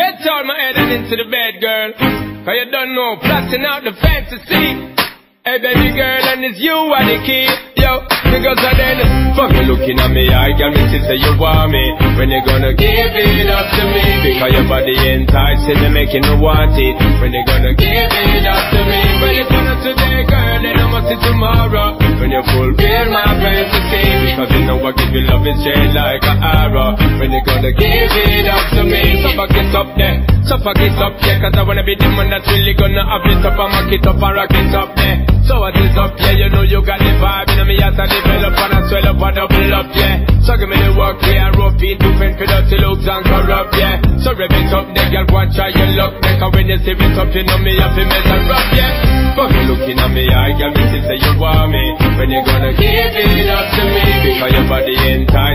Get out my head and into the bed, girl. Cause you don't know, plotting out the fantasy. Hey baby girl, and it's you are the key. Yo, Niggas are then fuck you looking at me, I got me to say you want me. When you gonna give it up to me? Because your body enticing me, making me want it. When you gonna give it up to me? When you gonna today, girl, then I must see tomorrow. When you fulfill my fantasy, because you know I give you love is straight like an arrow. When you gonna give it up to me? So fuck it up there, so fuck it up yeah, cause I wanna be the man that's really gonna have it up and mock it up and rock it up there. So what is up, yeah, you know you got the vibe, you know me as I develop and I swell up and double up, yeah. So give me the work, yeah, and rope it, pen for dirty looks and corrupt, yeah. So rev it up, then girl, go and try your luck, then cause when you see it up, you know me to mess and rock, yeah. Fuck you looking at me, I got me say you want me. When you gonna give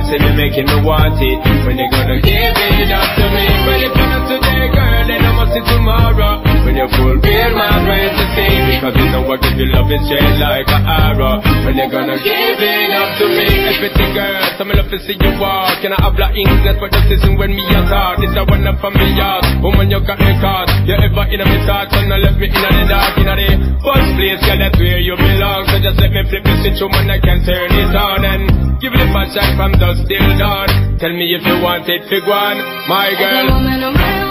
enticing me, making me want it. When you gonna give it up to me, when you gonna today, girl, then I must see tomorrow. When you fulfill my fantasy, because you know I give you love is straight like an arrow. When you gonna give it up to me, everything girl, so me love to see you walk. And I have the English, but this isn't when me a talk. This a one up for me yard. Woman, you got me caught. You ever in a me thoughts, and I left me in a the dark, in a the the switch, woman, I can turn it on and give it a passion from dusk till dawn. Tell me if you want it, fig one, my girl.